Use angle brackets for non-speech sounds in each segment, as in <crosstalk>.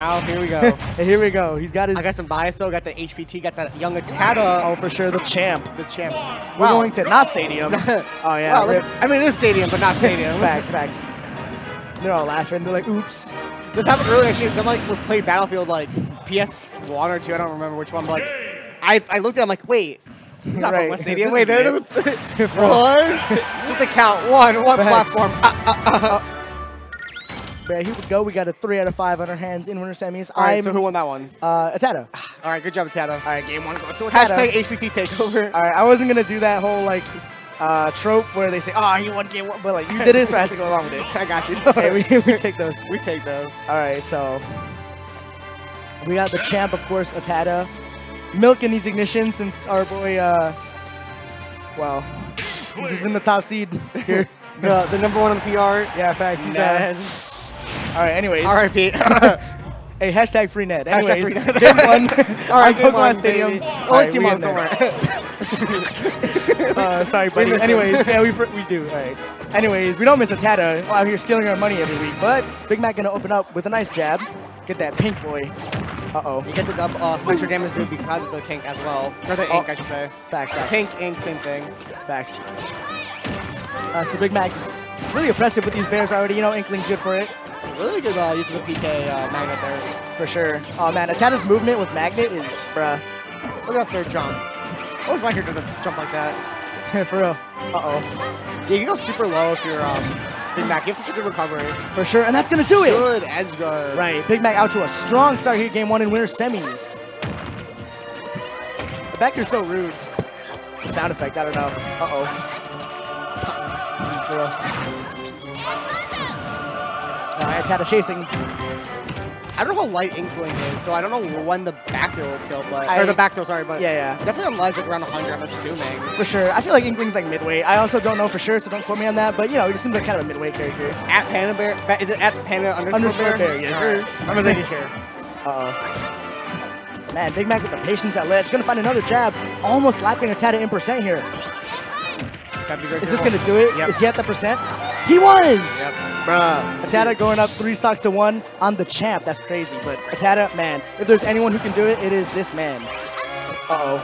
Now here we go. <laughs> and here we go. He's got his. I got some bias though. Got the HPT. Got that young Atata. Oh, for sure, the champ. the champ. We're going to not stadium. <laughs> oh yeah. I mean, it is stadium, but not stadium. <laughs> facts, facts. They're all laughing. They're like, "Oops." This happened earlier. Actually, some like we played Battlefield like PS one or two. I don't remember which one. But like, I I looked at. it, I'm like, wait. It's not Right. from West Stadium. Wait, is there. it. one. Just the count. One. One Facts. platform. Ah, But here we go. We got a three out of five on our hands in winners semis. all right. I'm So who won that one? uh, Atata. <sighs> All right. Good job, Atata. All right, game one going to Atata. Hashtag HPT takeover. All right, I wasn't gonna do that whole like uh, trope where they say, "Oh, he won game one," but like you did it, so I had to go along with it. <laughs> I got you. <laughs> Hey, we, we take those. <laughs> we take those. All right, so we got the champ, of course, Atata, milking these ignitions since our boy, uh, well, he's just been the top seed here. The the number one on the PR. Yeah, facts. He's, Ned. All right, anyways. R.I.P. Hey, <laughs> hashtag free net. Hashtag Anyways, free net. game one. <laughs> <laughs> All right, Pokemon on, Stadium. baby. All Only right, two we in months. there. Uh, sorry, buddy. Anyways, yeah, we, we do. All right. Anyways, we don't miss a Tata while out here stealing our money every week, but Big Mac gonna open up with a nice jab. Get that pink boy. Uh-oh. You get the dub, uh, extra damage dude because of the kink as well. Or the ink, I should say. Facts, facts. Pink, ink, same thing. Facts. Uh, so Big Mac just really oppressive with these bears already. You know, Inkling's good for it, Really good uh, use of the PK uh, magnet there. for sure. Oh man, Atata's movement with Magnet is, bruh, Look at that third jump. I wish my character could jump like that. <laughs> for real. Uh-oh. Yeah, you can go super low if you're um, Big Mac. You have such a good recovery. For sure, and that's gonna do it. Good edge guard. Right, Big Mac out to a strong start here, game one in winners semis. The back air's so rude. The sound effect, I don't know. Uh-oh. <laughs> For real. Uh, Alright, a chasing. I don't know how light Inkling is, so I don't know when the back throw will kill, but I- or the back throw, sorry, but Yeah, yeah. definitely on ledge like around 100. I'm assuming. For sure. I feel like Inkling's like midweight. I also don't know for sure, so don't quote me on that. But you know, he just seems like kind of a midweight character. At Panda Bear, is it at Panda underscore, Underscore Bear? Bear, yes, sir. I'm making sure. Uh-oh. Man, Big Mac with the patience at ledge. Gonna find another jab. Almost lapping a Tata in percent here. Gotta be very Is this gonna do it? Is Yep. he at the percent? He was! Yep. Bruh. Going up three stocks to one on the champ. That's crazy. But Atata, man, if there's anyone who can do it, it is this man. Uh-oh.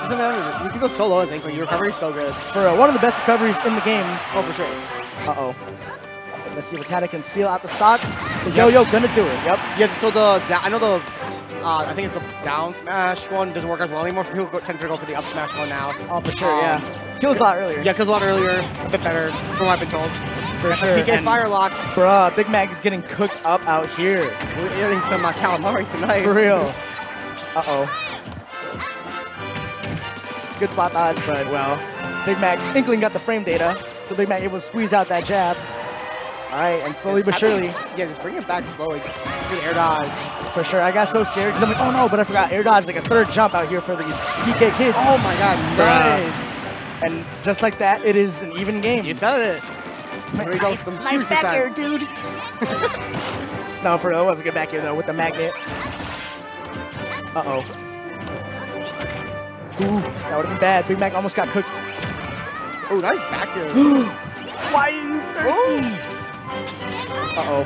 Doesn't matter. You can go solo as Inkling. Your recovery is so good. For uh, one of the best recoveries in the game. Oh, for sure. Uh-oh. Let's see if Atata can seal out the stock. The yo-yo gonna do it. Yep. Yeah, so the I know the uh, I think it's the down smash one doesn't work as well anymore. People go, tend to go for the up smash one now. Oh, for sure, Um, yeah. Kills a lot earlier. Yeah, kills a lot earlier, a bit better from what I've been told. For sure. PK And, fire lock. bruh, Big Mac is getting cooked up out here. We're eating some uh, calamari tonight. For real. <laughs> Uh-oh. Good spot dodge, but well, Big Mac, Inkling got the frame data, so Big Mac able to squeeze out that jab. All right, and slowly but surely, Yeah, just bring it back slowly. Good air dodge. for sure. I got so scared because I'm like, oh no, but I forgot air dodge, like a third jump out here for these PK kids. Oh my god, Bruh. nice. And just like that, it is an even game. You said it. Here we go, some huge percent. dude. <laughs> <laughs> no, for real, it was a good back air though with the magnet. Uh-oh. Ooh, that would have been bad. Big Mac almost got cooked. Oh, nice back here. <gasps> Why are you thirsty? Uh-oh.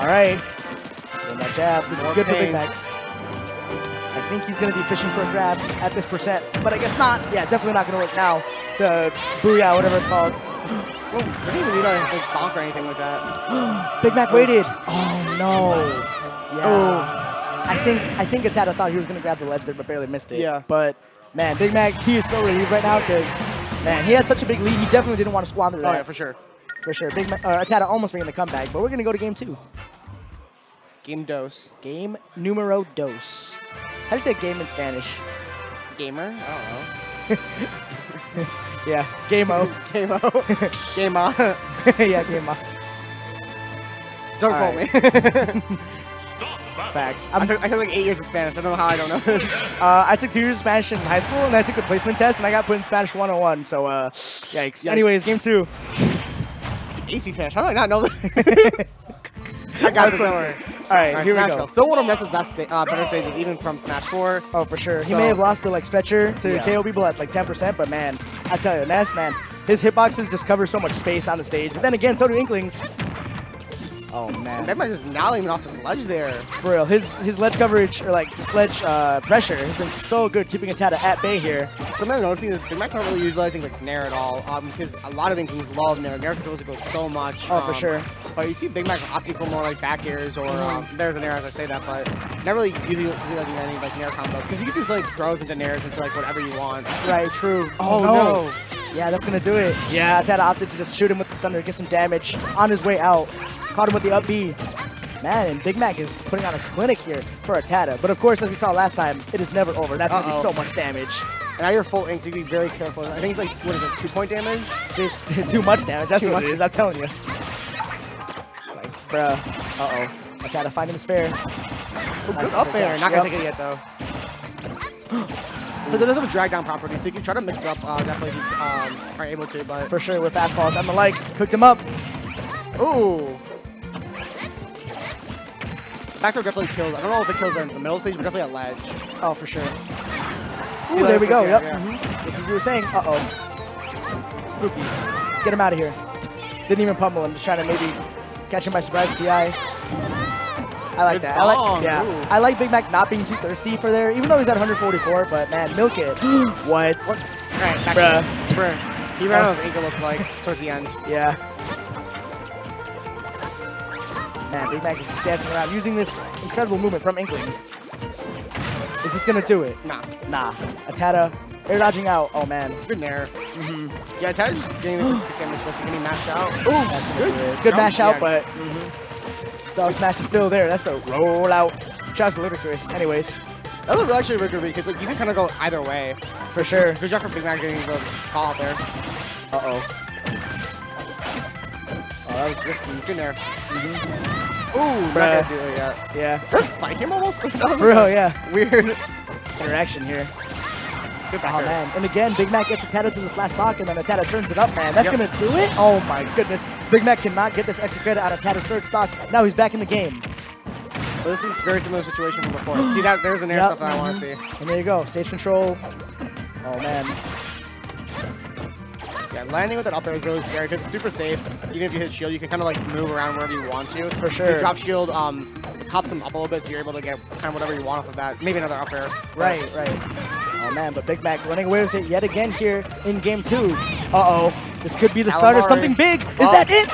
All right. Getting that jab. This More is good for Big. Mac. I think he's going to be fishing for a grab at this percent, but I guess not. Yeah, definitely not going to work now. The Booyah, whatever it's called. Oh, I didn't even need a big bonk or anything like that. <gasps> Big Mac waited. Oh, no. Yeah. I think I think Atata thought he was going to grab the ledge there, but barely missed it. Yeah. But, man, Big Mac, he is so relieved right now because, man, he had such a big lead. He definitely didn't want to squander Oh that. yeah, for sure. For sure. Big Mac, uh, Atata almost making the comeback, but we're going to go to game two. Game dose. Game numero dos. How do you say game in Spanish? Gamer? I don't know. <laughs> Yeah, game <laughs> Game o. <laughs> game on. <laughs> yeah, game-o. Don't All quote right. me. Facts. I I'm, took, I took like eight years of Spanish. I don't know how I don't know uh, I took two years of Spanish in high school, and then I took the placement test, and I got put in Spanish 101, so, uh, yikes. Yikes. Anyways, game two. AC Spanish. How do I not know this? I got this. Don't worry. All right, Alright, here we go. Bros. Still one of Ness's best, sta- uh, better stages, even from Smash 4. Oh, for sure. He So- may have lost the like stretcher to Yeah. KO people at like 10%, but man, I tell you, Ness, man, his hitboxes just cover so much space on the stage. But then again, so do Inklings. Oh man. Big Mac just nailing him off this ledge there. For real, his his ledge coverage or like sledge uh, pressure has been so good, keeping Atata at bay here. Something I'm noticing is Big Mac's not really utilizing like Nair at all, um, because a lot of Inklings love Nair. Nair goes go so much. Oh, for um, sure. But you see Big Mac opting for more like back airs or um, there's an air as I say that, but not really using, using like, any like Nair combos because you can just like throws into Nairs into like whatever you want. Right, true. Oh, no. Yeah, that's gonna do it. Yeah, Atata opted to just shoot him with the thunder, get some damage on his way out. Caught him with the up B. Man, and Big Mac is putting on a clinic here for Atata. But of course, as we saw last time, it is never over. That's gonna be so much damage. And now you're full ink, so you can be very careful. I think it's like what is it, two point damage? See, it's <laughs> too much damage. That's Too what it much. is. I'm telling you. Like, bruh. Uh-oh. Atata finding his fair. Nice Good up there. Not gonna Yep. take it yet though. <gasps> So there does have a drag down property, so you can try to mix it up. Uh, definitely, if you um, are able to. But For sure, with fast falls the like. Cooked him up. ooh, back throw definitely kills. I don't know if it kills in the middle stage, but definitely at ledge. Oh, for sure. Ooh, there we go. Yep. yeah, yeah. mhm. Just as we were saying. Uh-oh. Spooky. Get him out of here. Didn't even pummel him. Just trying to maybe catch him by surprise with the eye. I like Good that. I like, yeah. ooh. I like Big Mac not being too thirsty for there, even though he's at 144. But man, milk it. <gasps> what? What? All right, back Bruh. Bruh. He ran out of ink. It looked like towards the end. Yeah. Man, Big Mac is just dancing around using this incredible movement from Inkling. Is this gonna do it? Nah, Nah. Atata air dodging out. Oh man. good nair. Mm-hmm. Yeah, Ted just getting the <gasps> kick damage, just getting mashed out. Ooh, That's good. Good jump, mash out, yeah. but dog smash is still there. That's the roll out. Shouts to Ludacris. Anyways, that was actually a really good because like you can kind of go either way. for sure. Good job for Big Mac getting the call out there. Uh oh. Oh, that was risky. Good nair. Mm-hmm. Ooh, Bruh. do it yet. Yeah. That's spike him almost. That was For real, yeah. Weird. Interaction here. Good Oh man. And again, Big Mac gets Atata to this last stock, and then Atata turns it up, man. That's Yep. gonna do it. Oh my goodness. Big Mac cannot get this extra credit out of Atata's third stock. Now he's back in the game. But this is very similar situation from before. see that? There's an air <gasps> Yep. stuff that I want to see. And there you go. Stage control. Oh man. Yeah, landing with it up air there is really scary because it's super safe. Even if you hit shield, you can kind of like move around wherever you want to. For You sure. drop shield, um, pops them up a little bit, so you're able to get kind of whatever you want off of that. Maybe another up air. Right, right. Oh man, but Big Mac running away with it yet again here in game two. Uh oh. This could be the start of something big. Is Oh. that it?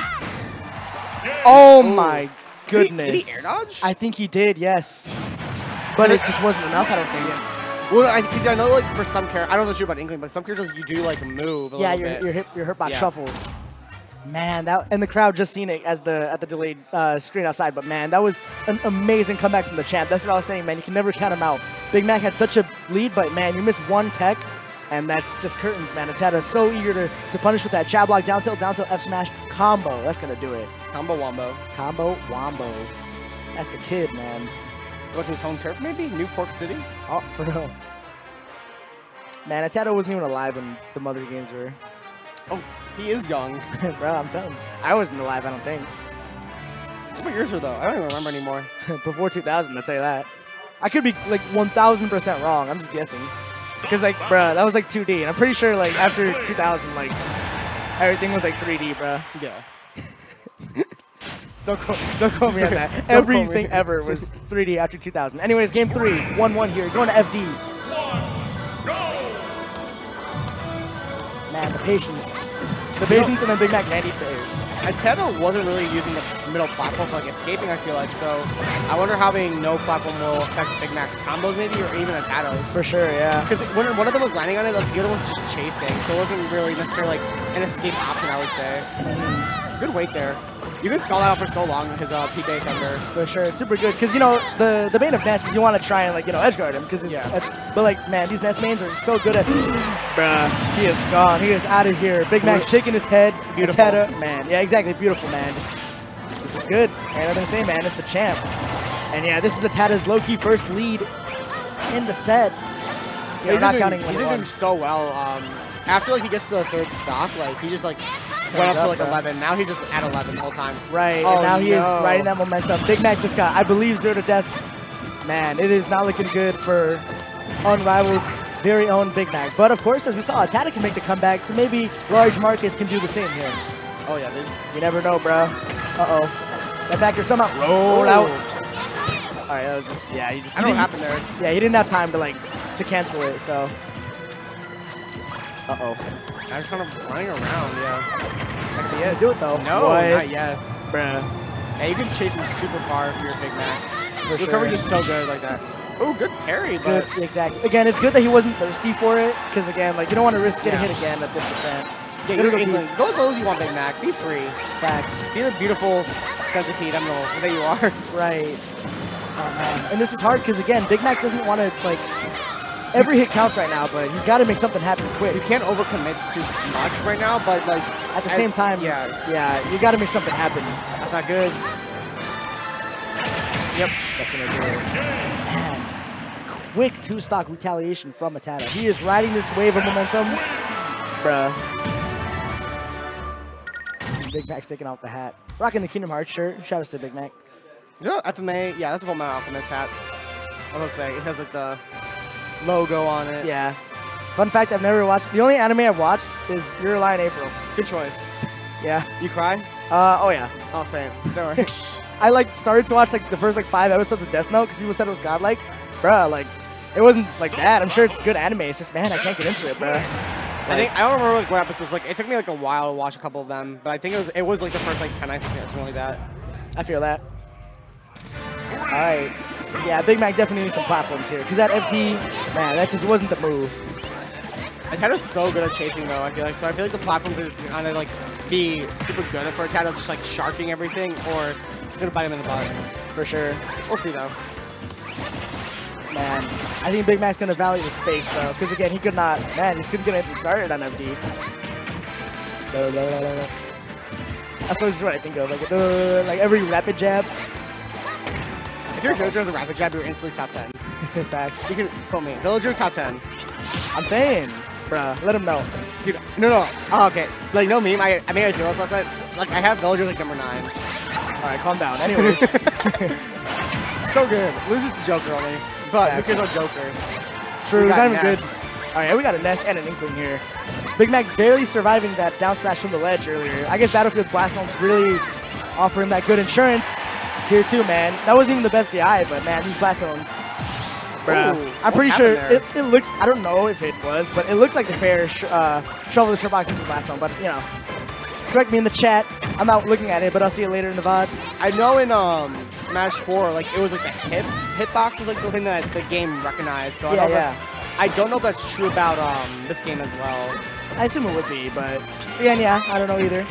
Oh Ooh. my Did he- goodness. did he air dodge? I think he did, yes. But it just wasn't enough, I don't think. Well, I, cause I know like for some characters, I don't know if you're about Inkling, but some characters you do like move a Yeah, your bit. your hip your hurt box Yeah. shuffles. Man, that and the crowd just seen it as the at the delayed uh, screen outside. But man, that was an amazing comeback from the champ. That's what I was saying, man. You can never count him out. Big Mac had such a lead, but man, you missed one tech, and that's just curtains, man. Atata so eager to, to punish with that jab block, down tilt, down tilt, F smash combo. That's gonna do it. Combo wombo. Combo wombo. That's the kid, man. Go to his home turf, maybe New Pork City. Oh, for real. Man, Atata wasn't even alive when the mother games were. Oh, he is young. <laughs> Bro, I'm telling you. I wasn't alive, I don't think. What years were though? I don't even remember anymore. <laughs> Before 2000, I'll tell you that. I could be like 1,000% wrong. I'm just guessing. Because, like, bruh, that was like 2D. And I'm pretty sure, like, after 2000, like, everything was like 3D, bruh. Yeah. Don't quote, don't quote me on that. <laughs> Don't quote me. Everything ever was 3D after 2000. Anyways, game three, 1-1 here. Going to FD. Man, the patience. The patience and then Big Mac 90 players. Nintendo wasn't really using the middle platform for like escaping, I feel like. So I wonder how being no platform will affect Big Mac's combos maybe, or even Atata's. For sure, yeah. Because when one of them was landing on it, like, the other one was just chasing, so it wasn't really necessarily like an escape option, I would say. Good weight there. You can stall that out for so long, his uh, PK Thunder. For sure, it's super good because you know the the bane of Ness is you want to try and like you know edge guard him because Yeah. but like man, these Ness mains are so good at. <gasps> Bruh, he is gone. He is out of here. Big Mac shaking his head. Beautiful. Atata, man, yeah, exactly, beautiful man. Just, this is good. And I'm gonna say, man, it's the champ. And yeah, this is Atata's low key first lead in the set. Yeah, he's not doing, counting he's when it been doing so well. Um, after like he gets to the third stock, like he just like went up to like bro. 11. Now he's just at 11 the whole time. Right, Oh, and now he is riding that momentum. Big Mac just got, I believe, zero to death. Man, it is not looking good for Unrivaled's very own Big Mac. But of course, as we saw, Atata can make the comeback, so maybe Large Marcus can do the same here. Oh yeah, dude. You never know, bro. Uh-oh. That back air somehow rolled out. All right, that was just yeah. He just I he don't know what didn't- happened there. Yeah, he didn't have time to like to cancel it. So. Uh oh. I was kind of running around, yeah. Be Yeah, do it though. No, What? not yet. Bruh. Yeah, you can chase him super far if you're a Big Mac. For Your sure. coverage is so good like that. Oh, good parry, Good, exactly. Again, it's good that he wasn't thirsty for it, because again, like you don't want to risk getting Yeah. hit again at this percent. yeah, you're go England. deep. Go as low as you want, Big Mac. Be free. Facts. Be the beautiful centipede. Know that you are. Right. Oh man. And this is hard because again, Big Mac doesn't want to like every hit counts right now, but he's got to make something happen quick. You can't overcommit too much right now, but like At the same time, yeah, yeah, you got to make something happen. that's not good. Yep. That's gonna do it. Man, quick two stock retaliation from Matata. He is riding this wave of momentum, bruh. Big Mac's taking off the hat, rocking the Kingdom Hearts shirt. Shout out to Big Mac. You know, FMA, yeah, that's a my Alchemist hat. I was gonna say, it has like the logo on it. Yeah. Fun fact: I've never watched. The only anime I've watched is Your Lie in April. Good choice. <laughs> Yeah. You cry? Uh, oh yeah. I'll say it. Don't worry. I like started to watch like the first like five episodes of Death Note because people said it was godlike. Bruh, like it wasn't like that. I'm sure it's good anime. It's just man, I can't get into it, bruh. I think I don't remember like what episodes. Like it took me like a while to watch a couple of them, but I think it was it was like the first like ten, I think, or something like that. I feel that. All right. Yeah, Big Mac definitely needs some platforms here because that FD, man, that just wasn't the move. Atata's so good at chasing though. I feel like so. I feel like the platforms are just gonna like be super good for Atato, just like sharking everything, or it's gonna bite him in the butt. For sure. We'll see though. Man, I think Big Mac's gonna value the space though, because again, he could not. Man, he just couldn't get anything started on FD. That's always what I think of, like, like every rapid jab. If your Villager has a rapid jab, you're instantly top ten. <laughs> Facts. You can quote me. Villager top ten. I'm saying, bruh, let him know. Dude, no, no. Oh, okay. Like no meme. I I made a deal last night. Like I have Villager like number nine. All right, calm down. Anyways, <laughs> So good. Loses to Joker only, but who Facts. cares about Joker? true, We he's got not even good. All right, we got a Ness and an Inkling here. Big Mac barely surviving that down smash from the ledge earlier. I guess Battlefield Blast Zone's really offering that good insurance here too, man. That wasn't even the best DI, but man, these Blast Zones. Bruh. Ooh, I'm pretty sure it, it looks, I don't know if it was, but it looks like the fair sh uh, shovel the box into Blast Zone, but you know. Correct me in the chat. I'm not looking at it, but I'll see you later in the VOD. I know in um Smash 4, like it was like the hip hitbox was like the thing that the game recognized. So I Yeah, don't know if yeah. that's- I don't know if that's true about um this game as well. I assume it would be, but yeah, yeah, I don't know either.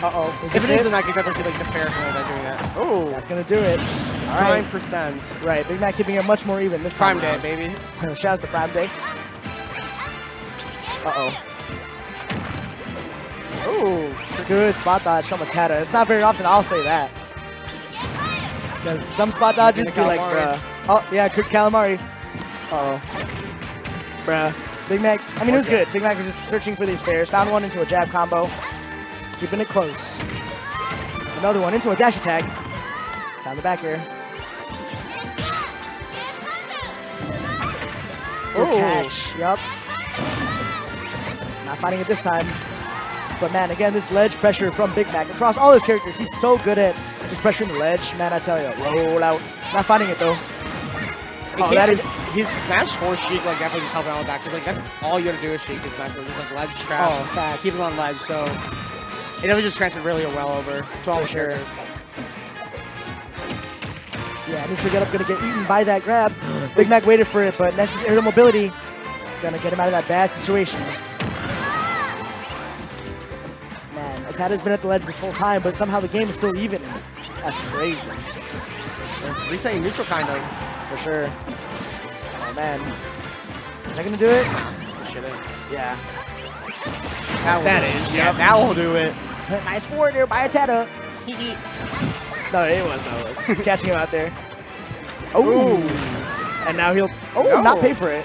Uh-oh. If this it is, it? then I could definitely see like the fair thing like that doing that. Oh, That's gonna do it. All nine right. percent. Right, Big Mac keeping it much more even this time. Prime day, around. baby. <laughs> Shouts to Prime Day. Uh-oh. Oh, Good spot dodge from Atata. It's not very often I'll say that. Because some spot dodges be like, bruh. Oh, yeah, good calamari. Uh-oh. Bruh. Big Mac, I mean, it was good. Big Mac was just searching for these fairs. Found one into a jab combo. Keeping it close. Another one into a dash attack. Found the back air. Good Oh. catch. Yup. Not fighting it this time. But man, again, this ledge pressure from Big Mac across all his characters. He's so good at just pressuring the ledge. Man, I tell you, roll out. Not finding it though. Oh, that is. his Smash 4 Sheik like definitely just helping out with that because like that's all you gotta do is Sheik is Smash 4, just like ledge trap, Oh, facts. keep him on ledge. So it definitely just transferred really well over to all For the sure. characters. Yeah, neutral get up, gonna get eaten by that grab. Big Mac waited for it, but Ness's aerial mobility gonna get him out of that bad situation. Man, Atata's been at the ledge this whole time, but somehow the game is still even. That's crazy, And Resetting neutral kind of. for sure. Oh man, is that gonna do it? It. Yeah. That, That is, yeah, that will do it. Nice forward there by Atata. No, it was no. He's catching him out there. Oh, and now he'll oh No. not pay for it.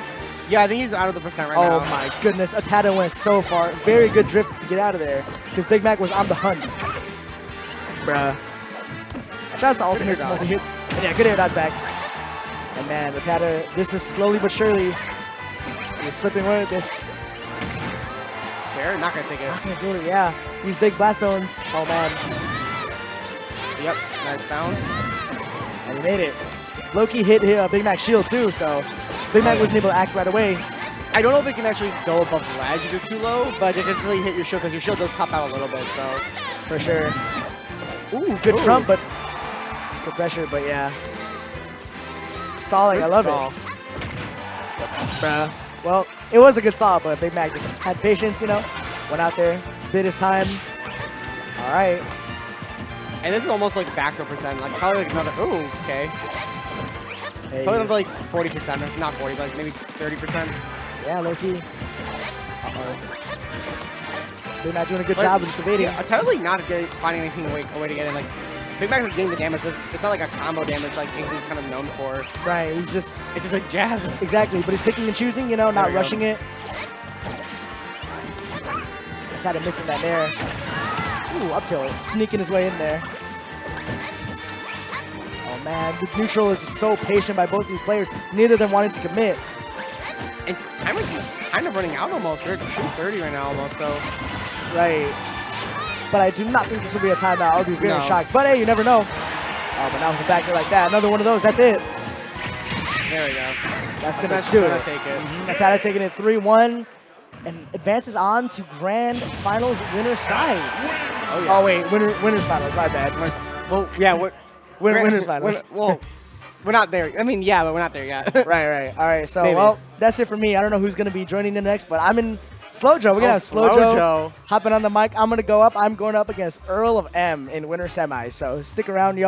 Yeah, I think he's out of the percent right Oh now. Oh my goodness, Atata went so far. Very good drift to get out of there because Big Mac was on the hunt. Bruh. Shout out to Ultimate's dodge. multi hits. And yeah, good air dodge back. And man, Atata, this is slowly but surely. He's slipping away with this. Fair, not gonna take it. Not gonna do it, yeah. These big blast zones. Oh man. Yep, nice bounce. And he made it. Loki hit uh, Big Mac shield too, so Big Mac wasn't able to act right away. I don't know if they can actually go above the ledge if you're too low, but it can really hit your shield because your shield does pop out a little bit, so. For sure. Ooh, good Ooh. trump, but good pressure, but yeah. Stalling, Good I love stall. it. Bruh. Well, it was a good stall, but Big Mac just had patience, you know. Went out there, bid his time. All right. And this is almost like back to percent, like probably like another, ooh, okay. Hey, Probably like 40%, not 40, but like maybe 30%. yeah, Loki. Uh-oh. Big Mac doing a good But, job of just evading. Yeah, totally not getting, finding anything a way, a way to get in. Like, Big Mac's like getting the damage, but it's not like a combo damage like Inkly's kind of known for. Right, he's just It's just like jabs. Exactly, but he's picking and choosing, you know, not we go. rushing it. How to missing that there. Ooh, up tilt, sneaking his way in there. Oh man, the neutral is just so patient by both these players, neither of them wanting to commit. And time is kind of running out almost. We're 230 right now almost, so. Right. But I do not think this will be a timeout. I would be very No. shocked. But hey, you never know. Oh, but now with the back like that, another one of those, that's it. There we go. That's gonna That's do it. take it. That's how they're taking it 3-1 and advances on to grand finals winner side. Oh, Oh wait, winner winners finals. My bad. Well, yeah? Win- we're- winners finals. we're- Well, we're not there. I mean, yeah, but we're not there yet. <laughs> right, right. All right. So Maybe. well, that's it for me. I don't know who's gonna be joining in next, but I'm in Slow Joe. We're gonna Oh, have Slow, Slow Joe, Joe. hopping on the mic. I'm gonna go up. I'm going up against Earl of M in winners semi, So stick around, y'all.